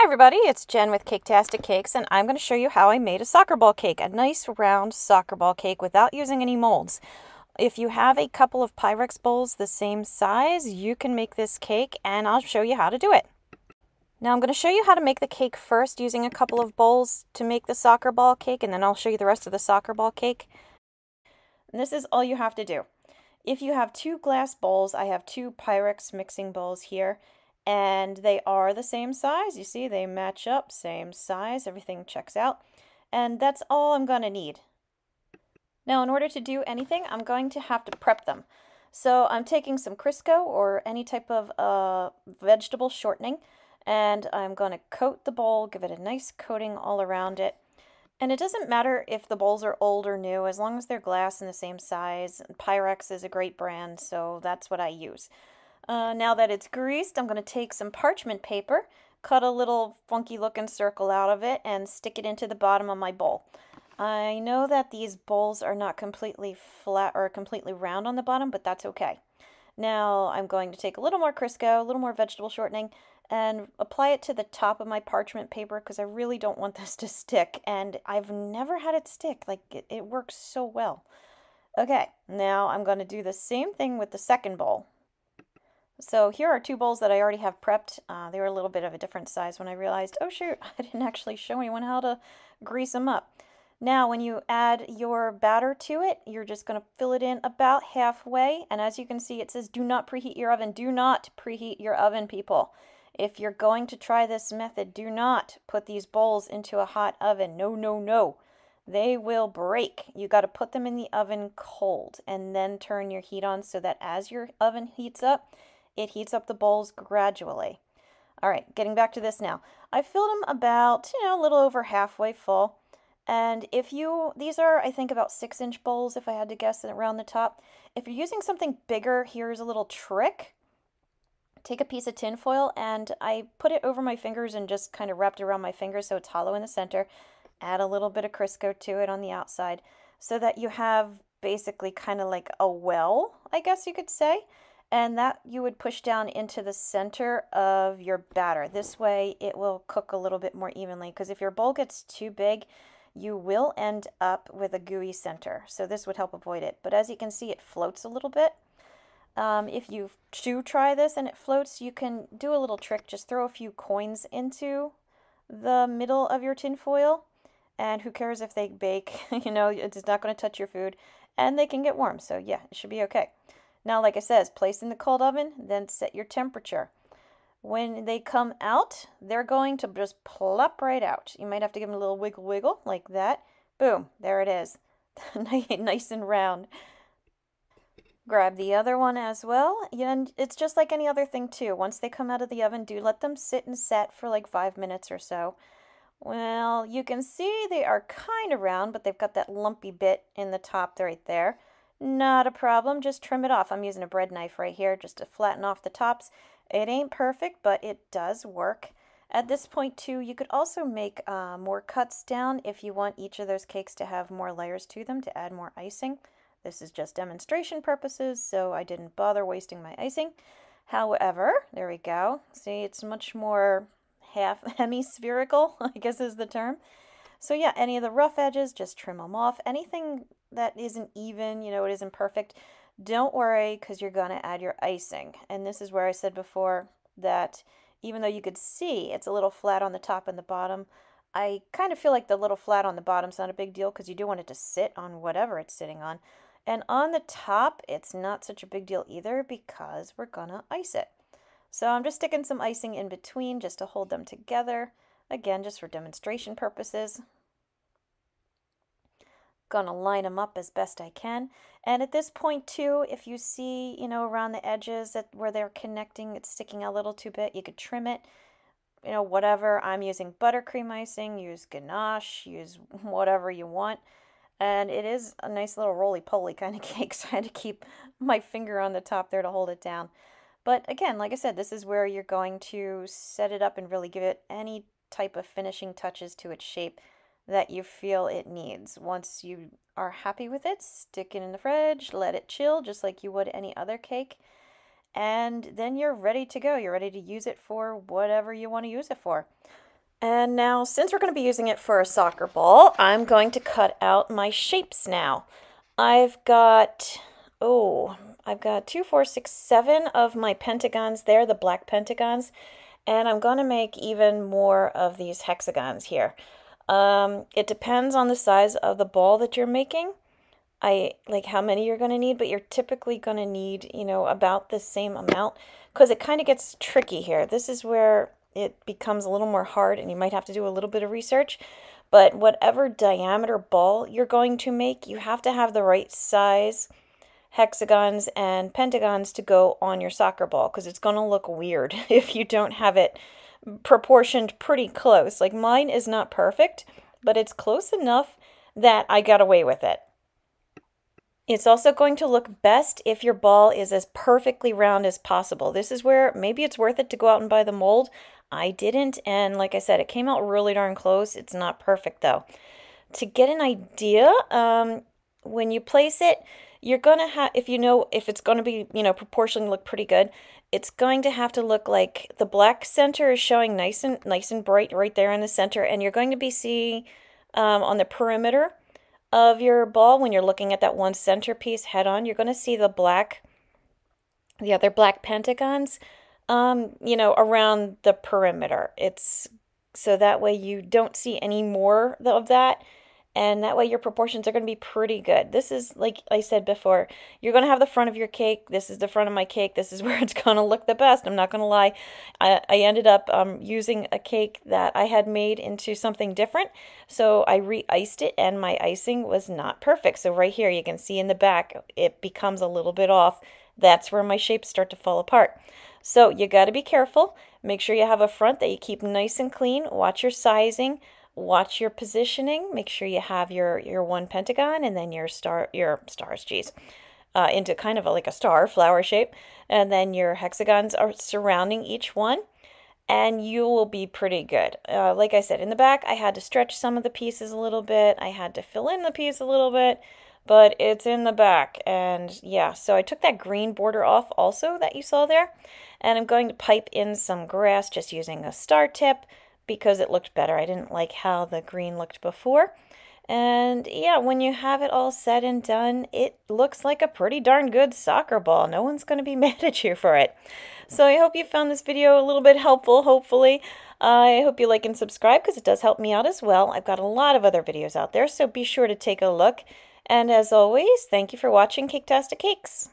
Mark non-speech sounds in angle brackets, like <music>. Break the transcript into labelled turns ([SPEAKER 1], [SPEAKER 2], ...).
[SPEAKER 1] Hi everybody, it's Jen with Caketastic Cakes and I'm going to show you how I made a soccer ball cake, a nice round soccer ball cake without using any molds. If you have a couple of Pyrex bowls the same size, you can make this cake and I'll show you how to do it. Now I'm going to show you how to make the cake first using a couple of bowls to make the soccer ball cake and then I'll show you the rest of the soccer ball cake. And this is all you have to do. If you have two glass bowls, I have two Pyrex mixing bowls here and they are the same size. You see, they match up, same size, everything checks out. And that's all I'm going to need. Now, in order to do anything, I'm going to have to prep them. So I'm taking some Crisco or any type of uh, vegetable shortening, and I'm going to coat the bowl, give it a nice coating all around it. And it doesn't matter if the bowls are old or new, as long as they're glass and the same size. Pyrex is a great brand, so that's what I use. Uh, now that it's greased, I'm going to take some parchment paper, cut a little funky looking circle out of it, and stick it into the bottom of my bowl. I know that these bowls are not completely flat or completely round on the bottom, but that's okay. Now I'm going to take a little more Crisco, a little more vegetable shortening, and apply it to the top of my parchment paper because I really don't want <laughs> this to stick, and I've never had it stick. Like, it, it works so well. Okay, now I'm going to do the same thing with the second bowl. So here are two bowls that I already have prepped. Uh, they were a little bit of a different size when I realized, oh shoot, <laughs> I didn't actually show anyone how to grease them up. Now when you add your batter to it, you're just going to fill it in about halfway. And as you can see, it says do not preheat your oven. Do not preheat your oven, people. If you're going to try this method, do not put these bowls into a hot oven. No, no, no. They will break. You got to put them in the oven cold and then turn your heat on so that as your oven heats up, it heats up the bowls gradually. All right, getting back to this now. I filled them about, you know, a little over halfway full. And if you, these are, I think, about six inch bowls, if I had to guess around the top. If you're using something bigger, here's a little trick. Take a piece of tin foil and I put it over my fingers and just kind of wrapped around my fingers so it's hollow in the center. Add a little bit of Crisco to it on the outside so that you have basically kind of like a well, I guess you could say and that you would push down into the center of your batter. This way it will cook a little bit more evenly because if your bowl gets too big, you will end up with a gooey center. So this would help avoid it. But as you can see, it floats a little bit. Um, if you do try this and it floats, you can do a little trick. Just throw a few coins into the middle of your tin foil. And who cares if they bake? <laughs> you know, it's not going to touch your food. And they can get warm. So yeah, it should be okay. Now, like I says, place in the cold oven, then set your temperature. When they come out, they're going to just plop right out. You might have to give them a little wiggle wiggle like that. Boom, there it is. <laughs> nice and round. Grab the other one as well. And it's just like any other thing too. Once they come out of the oven, do let them sit and set for like five minutes or so. Well, you can see they are kind of round, but they've got that lumpy bit in the top right there. Not a problem, just trim it off. I'm using a bread knife right here just to flatten off the tops. It ain't perfect, but it does work. At this point too, you could also make uh, more cuts down if you want each of those cakes to have more layers to them to add more icing. This is just demonstration purposes, so I didn't bother wasting my icing. However, there we go. See, it's much more half <laughs> hemispherical, I guess is the term. So yeah, any of the rough edges, just trim them off. Anything that isn't even, you know, it isn't perfect, don't worry because you're going to add your icing. And this is where I said before that even though you could see it's a little flat on the top and the bottom, I kind of feel like the little flat on the bottom's not a big deal because you do want it to sit on whatever it's sitting on. And on the top, it's not such a big deal either because we're going to ice it. So I'm just sticking some icing in between just to hold them together. Again, just for demonstration purposes gonna line them up as best I can. And at this point too, if you see, you know, around the edges that where they're connecting, it's sticking a little too bit, you could trim it. You know, whatever. I'm using buttercream icing, use ganache, use <laughs> whatever you want. And it is a nice little roly-poly kind of <laughs> cake, so I had to keep my finger on the top there to hold it down. But again, like I said, this is where you're going to set it up and really give it any type of finishing touches to its shape that you feel it needs. Once you are happy with it, stick it in the fridge, let it chill just like you would any other cake. And then you're ready to go. You're ready to use it for whatever you want to use it for. And now, since we're going to be using it for a soccer ball, I'm going to cut out my shapes now. I've got, oh, I've got two, four, six, seven of my pentagons there, the black pentagons. And I'm going to make even more of these hexagons here. Um, it depends on the size of the ball that you're making. I like how many you're going to need, but you're typically going to need, you know, about the same amount because it kind of gets tricky here. This is where it becomes a little more hard and you might have to do a little bit of research. But whatever diameter ball you're going to make, you have to have the right size hexagons and pentagons to go on your soccer ball because it's going to look weird <laughs> if you don't have it proportioned pretty close. Like mine is not perfect, but it's close enough that I got away with it. It's also going to look best if your ball is as perfectly round as possible. This is where maybe it's worth it to go out and buy the mold. I didn't, and like I said, it came out really darn close. It's not perfect though. To get an idea, um, when you place it, you're to have, if you know, if it's to be, you know, proportionally look pretty good, it's going to have to look like the black center is showing nice and nice and bright right there in the center, and you're going to be seeing um, on the perimeter of your ball when you're looking at that one centerpiece head on, you're going to see the black, the other black pentagons, um, you know, around the perimeter. It's so that way you don't see any more of that and that way your proportions are going to be pretty good. This is, like I said before, you're going to have the front of your cake. This is the front of my cake. This is <laughs> where it's going to look the best. I'm not going to lie. I, I ended up um, using a cake that I had made into something different. So I re-iced it and my icing was not perfect. So right here you can see in the back it becomes a little bit off. That's where my shapes start to fall apart. So you got to be careful. Make sure you have a front that you keep nice and clean. Watch your sizing watch your positioning. Make sure you have your, your one pentagon and then your star, your stars, geez, uh, into kind of a, like a star flower shape. And then your hexagons are surrounding each one and you will be pretty good. Uh, like I said, in the back, I had to stretch some of the pieces a little bit. I had to fill in the piece a little bit, but it's in the back. And yeah, so I took that green border off also that you saw there. And I'm going to pipe in some grass just using a star tip because it looked better. I didn't like how the green looked before. And yeah, when you have it all said and done, it looks like a pretty darn good soccer ball. No one's going to be <laughs> mad at you for it. So I hope you found this video a little bit helpful, hopefully. I hope you like and subscribe because it does help me out as well. I've got a lot of other videos out there, so be sure to take a look. And as always, thank you for watching Cake Caketastic Cakes.